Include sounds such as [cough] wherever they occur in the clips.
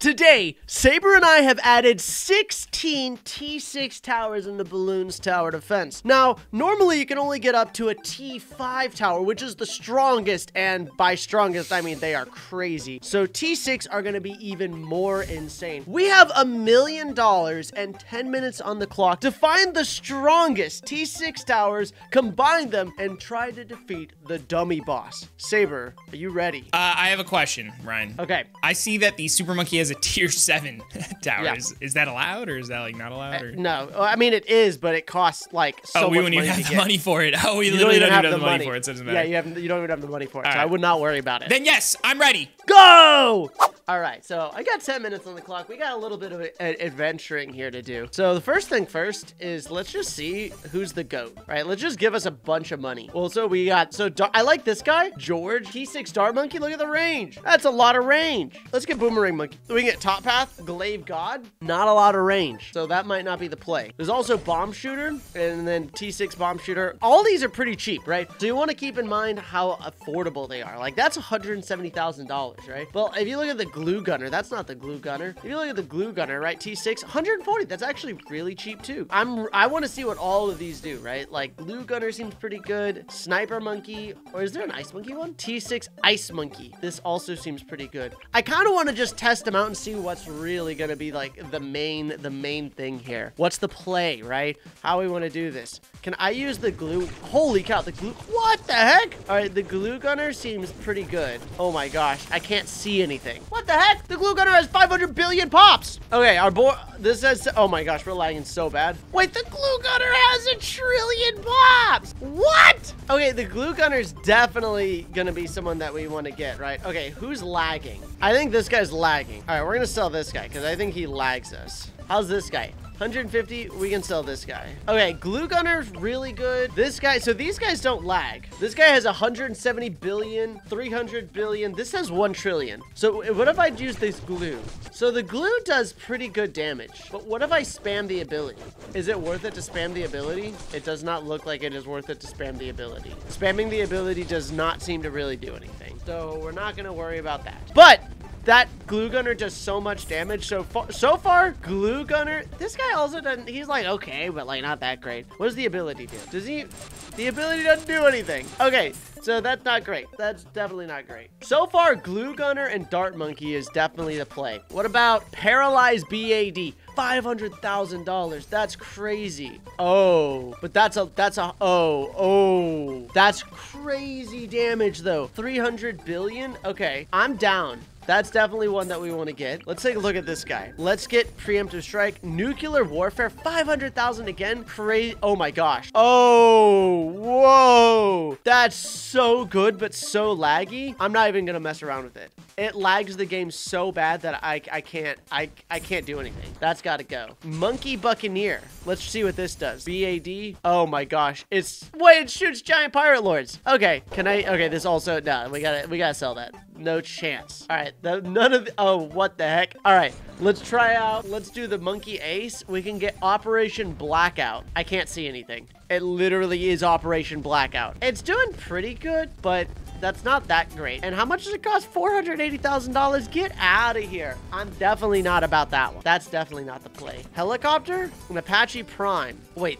Today, Sabre and I have added 16 T6 towers in the Bloons Tower Defense. Now, normally you can only get up to a T5 tower, which is the strongest, and by strongest, I mean they are crazy. So T6 are gonna be even more insane. We have a million dollars and 10 minutes on the clock to find the strongest T6 towers, combine them, and try to defeat the dummy boss. Sabre, are you ready? Uh, I have a question, Ryan. Okay. I see that the Super Monkey has a tier seven [laughs] tower. Yeah. Is, is that allowed or is that like not allowed? Uh, or? No, I mean it is, but it costs like so oh, we wouldn't even have the money for it. [laughs] Oh, we You literally don't even have the the money, for it, so it doesn't Yeah, you have you don't even have the money for it, so All I would not worry about it. Then yes, I'm ready. Go! All right, so I got 10 minutes on the clock. We got a little bit of adventuring here to do. So the first thing first is let's just see who's the goat, right? Let's just give us a bunch of money. Well, so we got, so Dar- I like this guy, George, T6 Dart Monkey. Look at the range. That's a lot of range. Let's get Boomerang Monkey. We get Top Path, Glaive God. Not a lot of range, so that might not be the play. There's also Bomb Shooter and then T6 Bomb Shooter. All these are pretty cheap, right? So you want to keep in mind how affordable they are. Like that's $170,000, right? Well, if you look at the Glue Gunner, that's not the Glue Gunner. If you look at the Glue Gunner, right? T6, 140. That's actually really cheap too. I'm I want to see what all of these do, right? Like Glue Gunner seems pretty good. Sniper Monkey, or is there an Ice Monkey one? T6 Ice Monkey. This also seems pretty good. I kind of want to just test them out and see what's really gonna be like the main the main thing here. What's the play, right? How we want to do this. Can I use the glue? Holy cow, the glue. What the heck? All right, the glue gunner seems pretty good. Oh my gosh, I can't see anything. What the heck? The glue gunner has 500 billion pops. Okay, our board. This says. Oh my gosh, we're lagging so bad. Wait, the glue gunner has a trillion pops. What? Okay, the glue gunner's definitely gonna be someone that we want to get, right? Okay, who's lagging? I think this guy's lagging. All right, we're gonna sell this guy because I think he lags us. How's this guy? 150, we can sell this guy. Okay, Glue Gunner's really good. This guy, so these guys don't lag. This guy has 170 billion, 300 billion. This has 1 trillion. So eh, what if I use this glue? So the glue does pretty good damage, but what if I spam the ability? Is it worth it to spam the ability? It does not look like it is worth it to spam the ability. Spamming the ability does not seem to really do anything. So we're not gonna worry about that. But that glue gunner does so much damage so far so far glue gunner this guy also doesn't he's like okay but like not that great what does the ability do does he the ability doesn't do anything okay so that's not great that's definitely not great so far glue gunner and dart monkey is definitely the play what about paralyzed bad $500,000. That's crazy. Oh, but that's a, that's a, oh, oh, that's crazy damage though. 300 billion? Okay, I'm down. That's definitely one that we want to get. Let's take a look at this guy. Let's get preemptive strike. Nuclear warfare, 500,000 again. Crazy. Oh my gosh. Oh, whoa. That's so good, but so laggy. I'm not even going to mess around with it. It lags the game so bad that I, I can't, I, I can't do anything. That's got to go. Monkey Buccaneer. Let's see what this does. BAD. Oh my gosh. It's, wait, it shoots giant pirate lords. Okay. Can I, okay, this also, no, we gotta, we gotta sell that. No chance. All right, the, none of the, oh, what the heck? All right, let's try out, let's do the monkey ace. We can get Operation Blackout. I can't see anything. It literally is Operation Blackout. It's doing pretty good, but that's not that great. And how much does it cost? $480,000? Get out of here. I'm definitely not about that one. That's definitely not the play. Helicopter? An Apache Prime. Wait,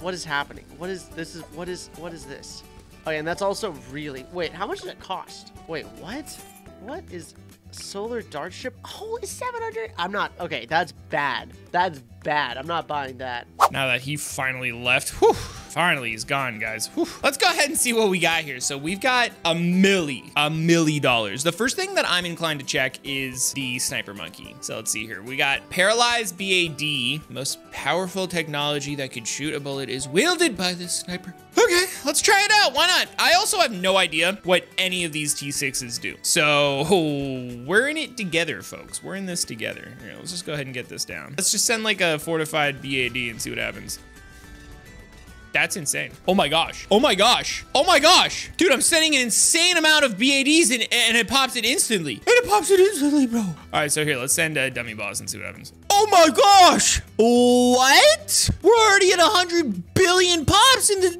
what is happening? What is, this is, what is, what is this? Oh, okay, and that's also really, wait, how much does it cost? Wait, what? What is solar dart ship? Holy 700? I'm not, okay, that's bad. That's bad. I'm not buying that. Now that he finally left, whew, finally he's gone, guys. Whew. Let's go ahead and see what we got here. So we've got a milli, a milli dollars. The first thing that I'm inclined to check is the sniper monkey. So let's see here. We got paralyzed BAD, most powerful technology that could shoot a bullet is wielded by this sniper. Okay, let's try it out. Why not? I also have no idea what any of these T6s do. So [laughs] we're in it together, folks. We're in this together. Here, let's just go ahead and get this down. Let's just send like a fortified BAD and see what happens. That's insane. Oh my gosh. Oh my gosh. Oh my gosh. Dude, I'm sending an insane amount of BADs and, and it pops it instantly. And it pops it instantly, bro. All right, so here, let's send a dummy boss and see what happens. Oh my gosh. What? We're already at 100 billion pops in the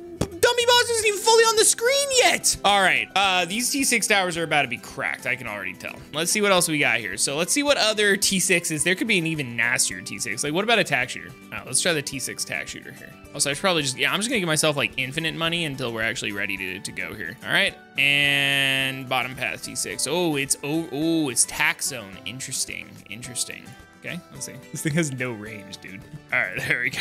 Dummy Boss isn't even fully on the screen yet. All right, uh, these T6 towers are about to be cracked. I can already tell. Let's see what else we got here. So let's see what other T6s. There could be an even nastier T6. Like, what about a tack shooter? Let's try the T6 tack shooter here. Also, I should probably just, yeah, I'm just gonna give myself like infinite money until we're actually ready to, to go here. All right, and bottom path T6. Oh, it's, oh, oh, it's tack zone. Interesting, interesting. Okay, let's see. This thing has no range, dude. All right, [laughs] there we go.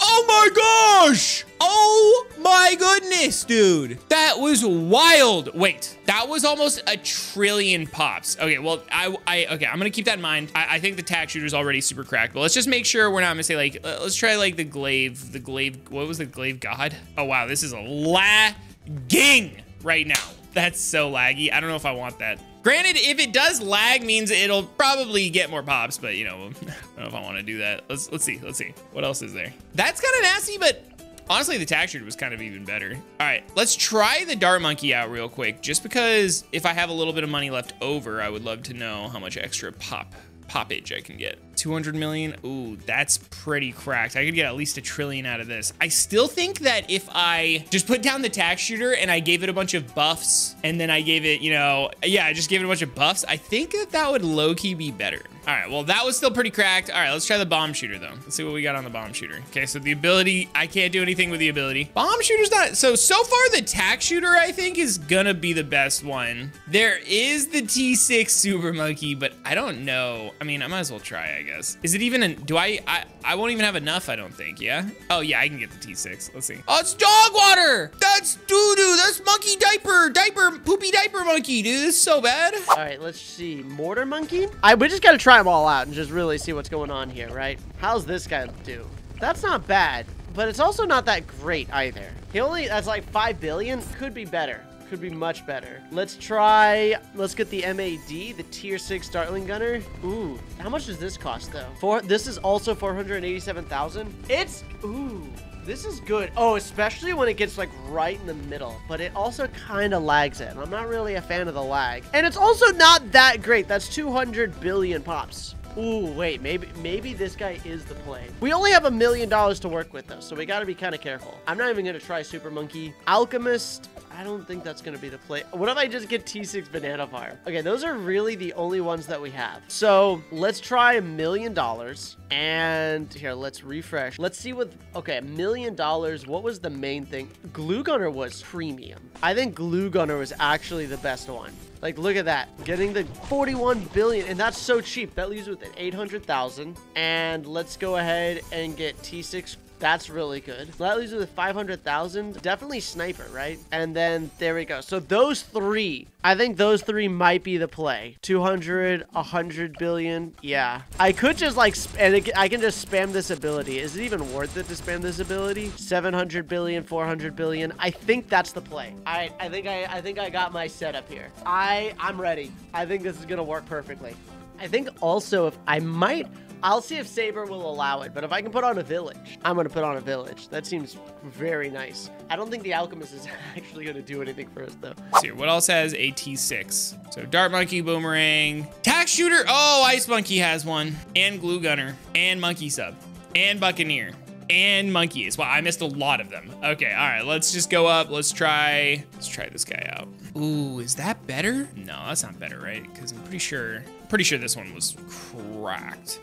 Oh my gosh! Oh my goodness, dude. That was wild. Wait, that was almost a trillion pops. Okay, well, I, I okay, I'm gonna keep that in mind. I, I think the tack shooter's already super cracked, but let's just make sure we're not gonna say like, uh, let's try like the glaive, the glaive, what was the glaive god? Oh wow, this is a lagging right now. That's so laggy. I don't know if I want that. Granted, if it does lag, means it'll probably get more pops, but you know, [laughs] I don't know if I want to do that. Let's let's see, let's see. What else is there? That's kind of nasty, but honestly, the shooter was kind of even better. All right, let's try the dart monkey out real quick, just because if I have a little bit of money left over, I would love to know how much extra pop poppage I can get. 200 million. Ooh, that's pretty cracked. I could get at least a trillion out of this. I still think that if I just put down the tack shooter and I gave it a bunch of buffs and then I gave it, you know, yeah, I just gave it a bunch of buffs, I think that that would low-key be better. All right, well, that was still pretty cracked. All right, let's try the bomb shooter, though. Let's see what we got on the bomb shooter. Okay, so the ability, I can't do anything with the ability. Bomb shooter's not, so, so far the tack shooter, I think, is gonna be the best one. There is the T6 Super Monkey, but I don't know. I mean, I might as well try, I guess. Is it even, an, do I, I, I won't even have enough, I don't think, yeah? Oh, yeah, I can get the T6. Let's see. Oh, it's dog water! That's doo-doo, that's monkey diaper, diaper, poopy diaper monkey, dude. This is so bad. All right, let's see. Mortar monkey? I, we just gotta try them all out and just really see what's going on here, right? How's this guy do? That's not bad, but it's also not that great either. He only, that's like 5 billion. Could be better. Could be much better. Let's try, let's get the MAD, the tier 6 Dartling Gunner. Ooh, how much does this cost though? For This is also 487,000. It's, ooh. This is good. Oh, especially when it gets like right in the middle, but it also kind of lags it. I'm not really a fan of the lag. And it's also not that great. That's 200 billion pops. Ooh, wait, maybe maybe this guy is the play. We only have a million dollars to work with though, so we gotta be kind of careful. I'm not even gonna try Super Monkey. Alchemist, I don't think that's gonna be the play. What if I just get T6 Banana Fire? Okay, those are really the only ones that we have. So let's try a million dollars. And here, let's refresh. Let's see what, okay, a million dollars. What was the main thing? Glue Gunner was premium. I think Glue Gunner was actually the best one. Like, look at that. Getting the 41 billion, and that's so cheap. That leaves with an 800,000. And let's go ahead and get T6 that's really good. So that leaves you with 500,000. Definitely sniper, right? And then there we go. So those three, I think those three might be the play. 200, 100 billion. Yeah. I could just like, and it, I can just spam this ability. Is it even worth it to spam this ability? 700 billion, 400 billion. I think that's the play. I, I think I, I think I got my setup here. I, I'm ready. I think this is going to work perfectly. I think also if I might I'll see if Sabre will allow it, but if I can put on a village, I'm going to put on a village. That seems very nice. I don't think the Alchemist is [laughs] actually going to do anything for us, though. Let's see, what else has a T6? So Dart Monkey, Boomerang, Tack Shooter. Oh, Ice Monkey has one. And Glue Gunner. And Monkey Sub. And Buccaneer. And monkeys. Well, I missed a lot of them. Okay, all right, let's just go up. Let's try, let's try this guy out. Ooh, is that better? No, that's not better, right? Because I'm pretty sure, pretty sure this one was cracked.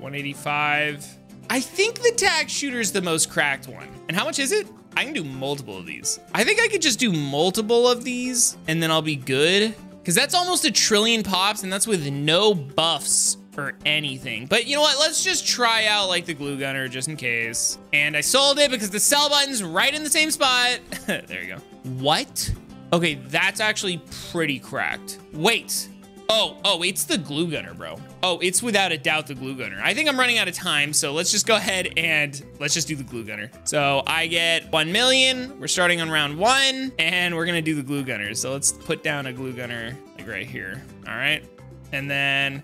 185. I think the tack shooter is the most cracked one. And how much is it? I can do multiple of these. I think I could just do multiple of these and then I'll be good. Because that's almost a trillion pops and that's with no buffs or anything. But you know what? Let's just try out like the glue gunner just in case. And I sold it because the sell button's right in the same spot. [laughs] there you go. What? Okay, that's actually pretty cracked. Wait, Oh, oh, it's the glue gunner, bro. Oh, it's without a doubt the glue gunner. I think I'm running out of time, so let's just go ahead and let's just do the glue gunner. So I get 1 million. We're starting on round one, and we're gonna do the glue gunner. So let's put down a glue gunner like right here. All right. And then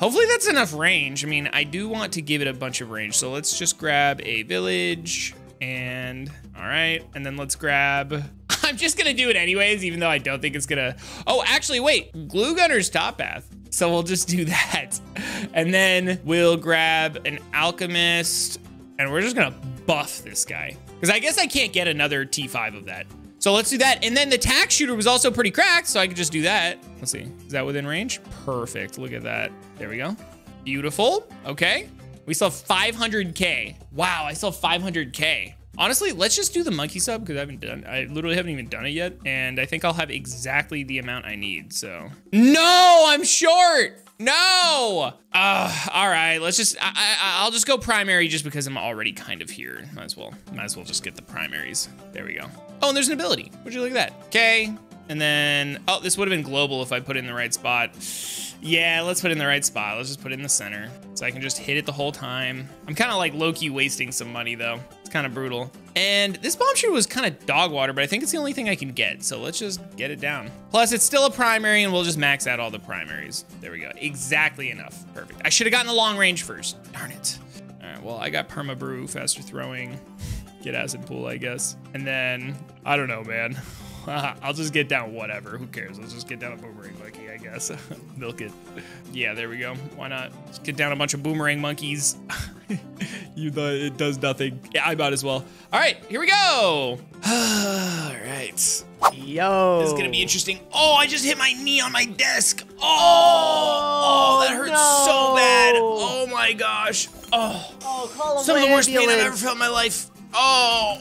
hopefully that's enough range. I mean, I do want to give it a bunch of range. So let's just grab a village and all right. And then let's grab I'm just gonna do it anyways, even though I don't think it's gonna. Oh, actually, wait. Glue Gunner's top path. So we'll just do [laughs] that. And then we'll grab an Alchemist and we're just gonna buff this guy. Because I guess I can't get another T5 of that. So let's do that. And then the tack shooter was also pretty cracked, so I could just do that. Let's see. Is that within range? Perfect. Look at that. There we go. Beautiful. Okay. We still have 500K. Wow, I still have 500K. Honestly, let's just do the monkey sub because I haven't done, I literally haven't even done it yet. And I think I'll have exactly the amount I need, so. No, I'm short. No. Uh, all right, let's just, I, I, I'll just go primary just because I'm already kind of here. Might as well, might as well just get the primaries. There we go. Oh, and there's an ability. Would you look at that? Okay. And then, oh, this would have been global if I put it in the right spot. Yeah, let's put it in the right spot. Let's just put it in the center. So I can just hit it the whole time. I'm kind of like low-key wasting some money though. It's kind of brutal. And this bomb shooter was kind of dog water, but I think it's the only thing I can get. So let's just get it down. Plus it's still a primary and we'll just max out all the primaries. There we go. Exactly enough. Perfect. I should have gotten the long range first. Darn it. All right, well, I got perma brew, faster throwing, [laughs] get acid pool, I guess. And then, I don't know, man. [laughs] I'll just get down whatever. Who cares? Let's just get down a boomerang monkey, I guess. [laughs] Milk it. Yeah, there we go. Why not? Just get down a bunch of boomerang monkeys. [laughs] you thought it does nothing. Yeah, I might as well. All right, here we go. [sighs] All right. Yo. This is gonna be interesting. Oh, I just hit my knee on my desk. Oh, oh, oh that hurts no. so bad. Oh my gosh. Oh, Oh, call some of the worst pain I've ever felt in my life. Oh,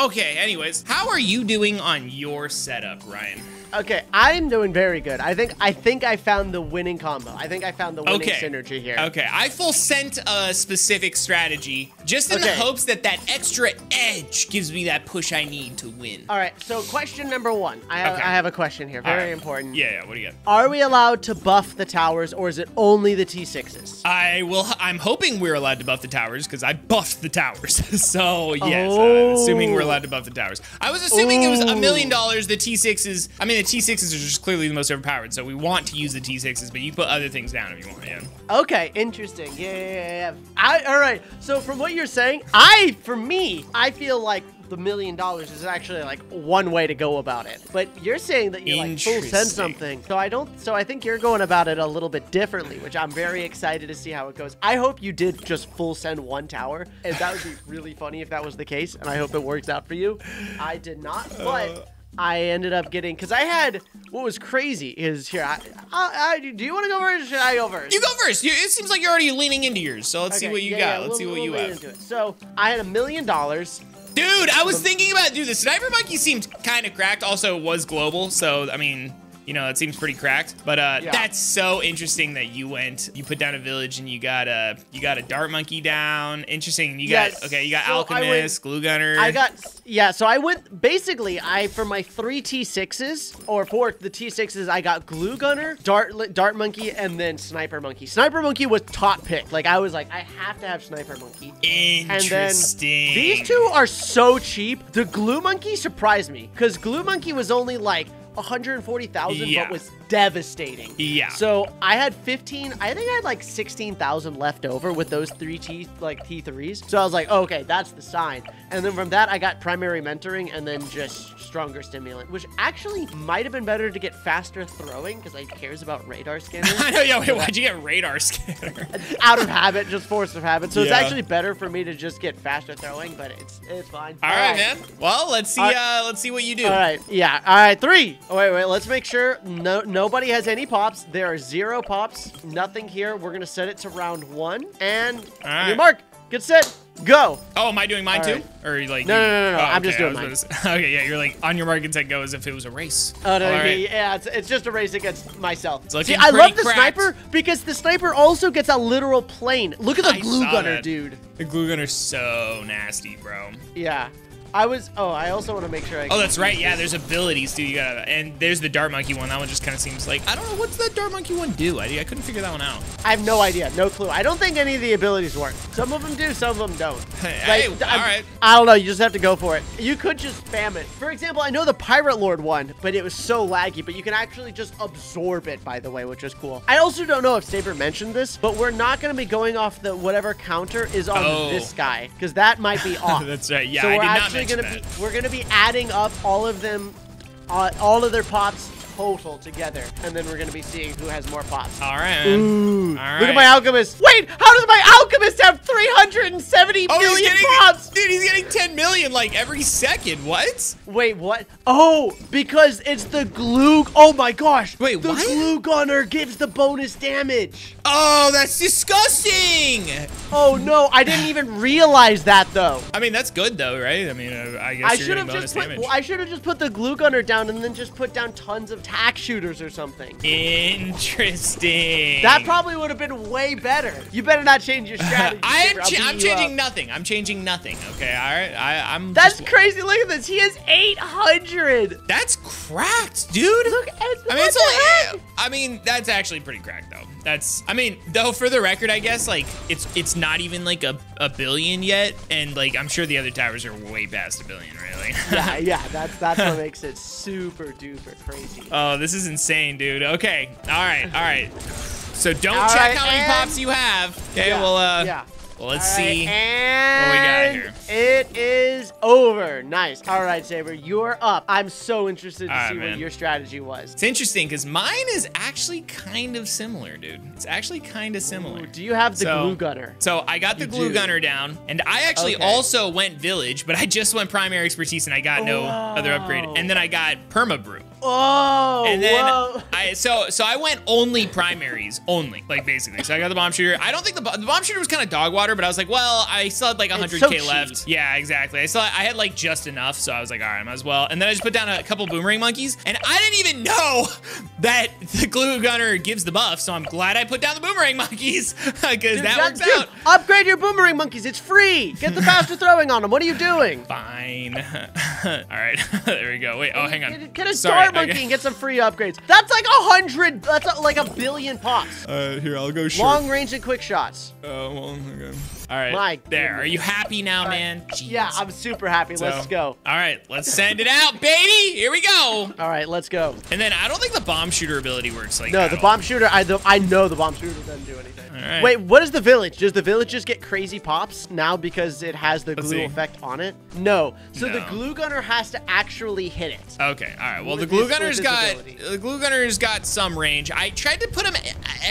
okay. Anyways, how are you doing on your setup, Ryan? Okay, I'm doing very good. I think I think I found the winning combo. I think I found the winning Okay. synergy here. Okay, I full sent a specific strategy just in the hopes that that extra edge gives me that push I need to win. All right, so question number one. I have, Okay. I have a question here. Very All right. important. Yeah, yeah. What do you got? Are we allowed to buff the towers, or is it only the T6s? I will. I'm hoping we're allowed to buff the towers because I buffed the towers. [laughs] so yes, Oh. I'm assuming we're allowed to buff the towers. I was assuming it was a million dollars. The T6s. I mean, the T6s are just clearly the most overpowered. So we want to use the T6s, but you put other things down if you want. Yeah. Okay, interesting. Yeah, yeah, yeah. yeah. I, all right. So from what you're saying, I, for me, I feel like the million dollars is actually like one way to go about it. But you're saying that you like full send something. So I don't. So I think you're going about it a little bit differently, which I'm very excited to see how it goes. I hope you did just full send one tower, and that would be really funny if that was the case. And I hope it works out for you. I did not, but. Uh, I ended up getting because I had what was crazy is here. I, I, I do you want to go first? Or should I go first? You go first. You, it seems like you're already leaning into yours. So let's see what you yeah, got. yeah, let's we'll- see what we'll you have. So I had a million dollars. Dude, I was um, thinking about dude. The sniper monkey seemed kind of cracked. Also, it was global, so I mean, you know, it seems pretty cracked. But uh, Yeah. that's so interesting that you went, you put down a village, and you got a you got a dart monkey down. Interesting. You Yes, got okay. You got so alchemist, glue gunner. I got yeah. So I went basically. I for my three T6s or for the T6s, I got glue gunner, dart dart monkey, and then sniper monkey. Sniper monkey was top pick. Like I was like, I have to have sniper monkey. And then Interesting. these two are so cheap. The glue monkey surprised me because glue monkey was only like 140,000, Yeah. but was devastating. Yeah. So I had 15. I think I had like 16,000 left over with those three T like T3s. So I was like, oh, okay, that's the sign. And then from that, I got primary mentoring and then just stronger stimulant, which actually might have been better to get faster throwing because I cares about radar scanners. [laughs] I know. Yo, wait, why'd you get radar scanner? [laughs] out of habit, just force of habit. So it's actually better for me to just get faster throwing, but it's it's fine. All right, man. Well, let's see. All Uh, let's see what you do. All right, yeah. All right, three. Oh, wait, wait. Let's make sure no no nobody has any pops. There are zero pops. Nothing here. We're gonna set it to round one. And right. your mark. Get set. Go. Oh, am I doing mine All too? right. Or like? No, you- no, no, no, Oh, I'm just okay, doing to say- [laughs] Okay, yeah, you're like on your mark and set go as if it was a race. Oh no, yeah, right. yeah, it's, it's just a race against myself. It's See, I love the cracked. sniper because the sniper also gets a literal plane. Look at the I glue gunner, that. dude. The glue gunner's so nasty, bro. Yeah. I was. Oh, I also want to make sure I. Oh, that's right. Yeah, there's abilities too. You gotta, and there's the dart monkey one. That one just kind of seems like I don't know what's that dart monkey one do. I, I couldn't figure that one out. I have no idea, no clue. I don't think any of the abilities work. Some of them do, some of them don't. [laughs] Hey, Like, all I'm- I don't know. You just have to go for it. You could just spam it. For example, I know the Pirate Lord one, but it was so laggy. But you can actually just absorb it, by the way, which is cool. I also don't know if Sabre mentioned this, but we're not going to be going off the whatever counter is on Oh. this guy because that might be [laughs] off. That's right. Yeah, so I did not gonna that. be we're gonna be adding up all of them, uh, all of their pops total together, and then we're gonna be seeing who has more pots. All right. Ooh, All right. Look at my alchemist. Wait, how does my alchemist have 370 Oh, getting, pops? dude, he's getting 10 million like every second. What? Wait, what? Oh, because it's the glue. Oh my gosh. Wait, the what? glue gunner gives the bonus damage. Oh, that's disgusting. Oh no, I didn't even realize that though. I mean, that's good though, right? I mean, uh, I guess I you're should getting have bonus just put. damage. Well, I should have just put the glue gunner down and then just put down tons of tack shooters or something. Interesting. That probably would have been way better. You better not change your [laughs] strategy. I am. Cha- I'm changing up. nothing. I'm changing nothing. Okay. All right. I, I'm. That's just- crazy. Look at this. He has 800. That's cracked, dude. Look at. I mean, what it's only. I mean, that's actually pretty cracked, though. That's. I mean, though, for the record, I guess like it's it's not even like a, a billion yet, and like I'm sure the other towers are way past a billion, really. [laughs] Yeah, yeah. That's that's what makes it super duper crazy. Oh, this is insane, dude. Okay. All right. All right. So don't All check right, how many pops you have. Okay. Yeah, well, uh. yeah. Well, let's All right, see. and here. It is over. Nice. All right, Sabre, you're up. I'm so interested to All right, see what man. your strategy was. It's interesting because mine is actually kind of similar, dude. It's actually kind of similar. Ooh, do you have the So- glue gunner? So I got the You glue do. gunner down, and I actually Okay. also went village, but I just went primary expertise, and I got no other upgrade. And then I got perma brew. Oh, And then whoa. I so so I went only primaries, only like basically. So I got the bomb shooter. I don't think the, the bomb shooter was kind of dog water, but I was like, well, I still had like 100k so left. Yeah, exactly. I still I had like just enough, so I was like, all right, I might as well. And then I just put down a couple boomerang monkeys, and I didn't even know [laughs] that the glue gunner gives the buff. So I'm glad I put down the boomerang monkeys [laughs] because that that- works dude, out. Upgrade your boomerang monkeys. It's free. Get the faster throwing on them. What are you doing? Fine. [laughs] all right, there we go. Wait, oh, hang on. Get, get a Sorry, monkey and get some free upgrades. That's like a hundred. That's like a billion pops. Uh, here, I'll go short. Long range and quick shots. Oh, well, okay. All right. My there. goodness. Are you happy now, right. man? Jeez. Yeah, I'm super happy. So- Let's go. All right, let's send it out, baby. Here we go. All right, let's go. And then I don't think the bomb shooter ability works like No, the at all. bomb shooter. I the, I know the bomb shooter doesn't do anything. All right. Wait, what is the village? Does the village just get crazy pops now because it has the Let's glue see. effect on it? No. So the glue gunner has to actually hit it. Okay, all right. Well, the glue gunner's got the glue gunner's got some range. I tried to put him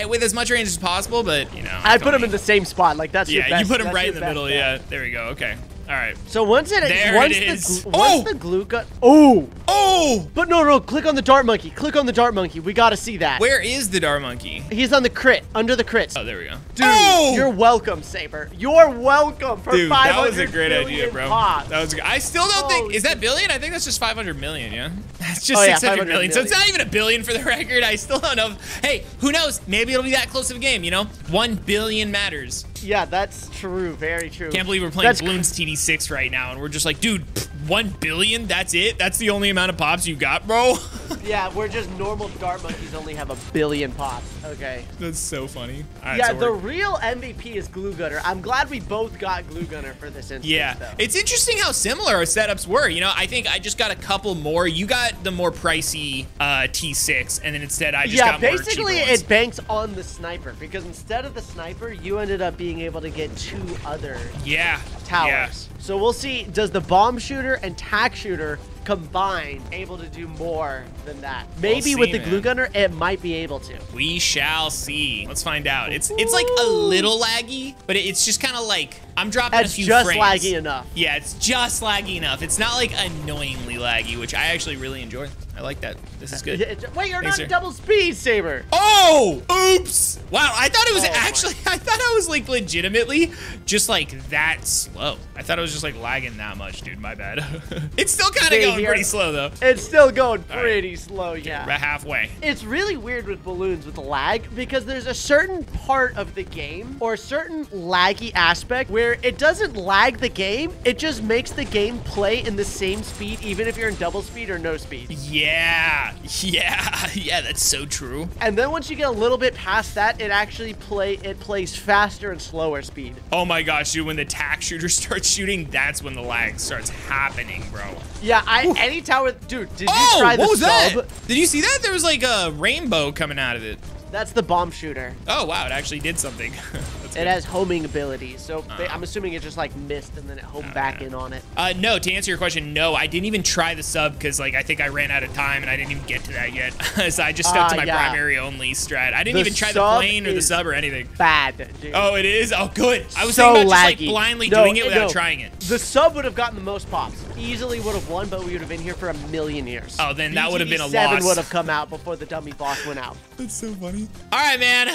uh, with as much range as possible, but you know. I put him in the same spot. Like that's Yeah, best. you put him that's right in the middle. bet. Yeah, there we go. Okay. All right. So once it There once it the is. glu- Oh! the glue gun. Oh. Oh, But no, no. Click on the dart monkey. Click on the dart monkey. We gotta see that. where is the dart monkey? He's on the crit, under the crits. Oh, there we go. Dude, oh! you're welcome, Sabre. You're welcome for Dude, 500 that was a great idea, bro. pops. That was. I still don't Holy think is that billion. I think that's just 500 million. Yeah, [laughs] that's just Oh, yeah, 600 500 million. So it's not even a billion for the [laughs] record. I still don't know. Hey, who knows? Maybe it'll be that close of a game. You know, one billion matters. Yeah, that's true. Very true. Can't believe we're playing That's Bloons TD6 right now, and we're just like, dude, pff, one billion. That's it. That's the only amount of pops you got, bro. [laughs] Yeah, we're just normal dart monkeys only have a billion pops. Okay. that's so funny. Right, yeah, so the real MVP is Glue Gunner. I'm glad we both got Glue Gunner for this instance. Yeah, though. it's interesting how similar our setups were. You know, I think I just got a couple more. You got the more pricey uh, T6, and then instead I just yeah, got more basically cheaper ones. it banks on the sniper because instead of the sniper, you ended up being able to get two other Yeah. Towers. Yeah. So we'll see. Does the bomb shooter and tack shooter combined able to do more than that? Maybe see, with the man. glue gunner, it might be able to. We shall see. Let's find out. It's it's like a little laggy, but it's just kind of like I'm dropping That's a few just frames. laggy enough. Yeah, it's just laggy enough. It's not like annoyingly laggy, which I actually really enjoy. I like that. This is good. Wait, you're Thanks, not sir. double speed, Sabre. Oh, oops. Wow, I thought it was Oh my. actually, [laughs] I thought I was like legitimately just like that slow. I thought it was just like lagging that much, dude. My bad. [laughs] it's still kind of Same going here. pretty slow though. It's still going All right. pretty slow, yeah. About halfway. It's really weird with Bloons with lag because there's a certain part of the game or a certain laggy aspect where it doesn't lag the game, it just makes the game play in the same speed even if you're in double speed or no speed. Yeah, [laughs] yeah, [laughs] yeah. That's so true. And then once you get a little bit past that, it actually play it plays faster and slower speed. Oh my gosh, dude! When the tack shooter [laughs] starts shooting, that's when the lag starts happening, bro. Yeah, I any tower dude, did you Oh, try the what was sub? that? Did you see that? There was like a rainbow coming out of it. That's the bomb shooter. Oh wow, it actually did something. [laughs] It good. has homing abilities, so ba- I'm assuming it just like missed and then it homed back in on it. Uh, no, to answer your question, no, I didn't even try the sub because like I think I ran out of time and I didn't even get to that yet. [laughs] so I just stuck to Ah, my yeah. primary only strat. I didn't The even try the plane or the sub or anything. Bad, dude. Oh, it is. Oh, good. I was so thinking about just like blindly No, doing it without trying it. The sub would have gotten the most pops. Easily would have won, but we would have been here for a million years. Oh, then that would have been a Seven loss. would have come out before the dummy boss went out. That's so funny. All right, man.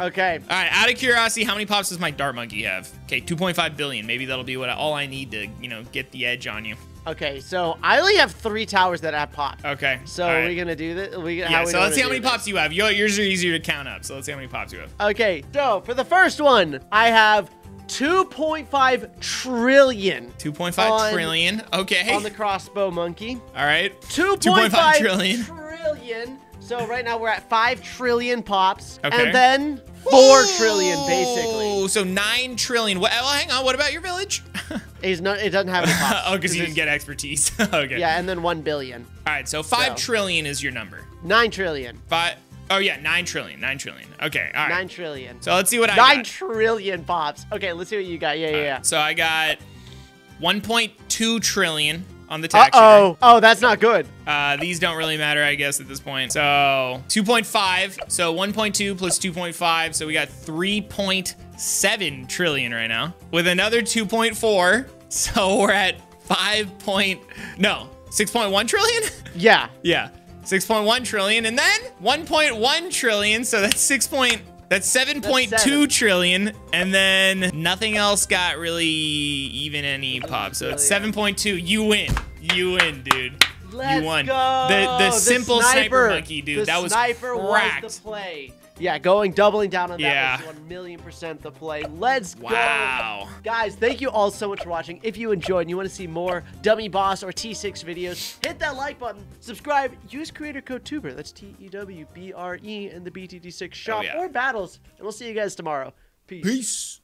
Okay. All right, out of curiosity, how many pops does my dart monkey have? Okay, 2.5 billion. Maybe that'll be what I, all I need to, you know, get the edge on you. Okay, so I only have three towers that have pop. Okay. So all are we gonna do this? We, how yeah, we so gonna let's see how many this? pops you have. Yours are easier to count up, so let's see how many pops you have. Okay, so for the first one, I have 2.5 trillion 2.5 Okay. on the crossbow monkey. all right. 2.5 2.5 trillion. trillion. So right now we're at 5 trillion pops. Okay. And then 4 trillion basically. Oh, so 9 trillion. Well, hang on. What about your village? [laughs] He's not, it doesn't have any pops. [laughs] oh, because you didn't get expertise. [laughs] okay. Yeah, and then 1 billion. All right, so five So. trillion is your number. 9 trillion. Five. Oh, yeah, 9 trillion. 9 trillion. Okay, all right. 9 trillion. So let's see what I 9 got. trillion pops. Okay, let's see what you got. Yeah, yeah, yeah. So I got 1.2 trillion on the tack Uh-oh. Oh, that's not good. Uh, these don't really matter, I guess, at this point. So 2.5. So 1.2 plus 2.5. So we got 3.7 trillion right now. With another 2.4. [laughs] So we're at 5 point... No, 6.1 trillion? Yeah. [laughs] yeah. 6.1 trillion. And then 1.1 trillion. So that's 6 point... That's 7.2 seven. trillion, and then nothing else got really even any pop. So it's 7.2. You win. You win, dude. Let's you won. go. The the simple sniper, monkey, dude. The that was sniper cracked. was the play. Yeah, going doubling down on that Yeah. was one million percent the play. Let's Wow. go, guys! Thank you all so much for watching. If you enjoyed and you want to see more Dummy Boss or T6 videos, hit that like button, subscribe, use creator code Tewbre. That's T E W B R E in the BTD6 shop oh, yeah. or battles, and we'll see you guys tomorrow. Peace. Peace.